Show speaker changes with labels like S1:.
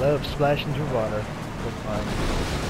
S1: love splashing through water. It's fun.